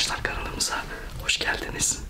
arkadaşlar kanalımıza hoş geldiniz.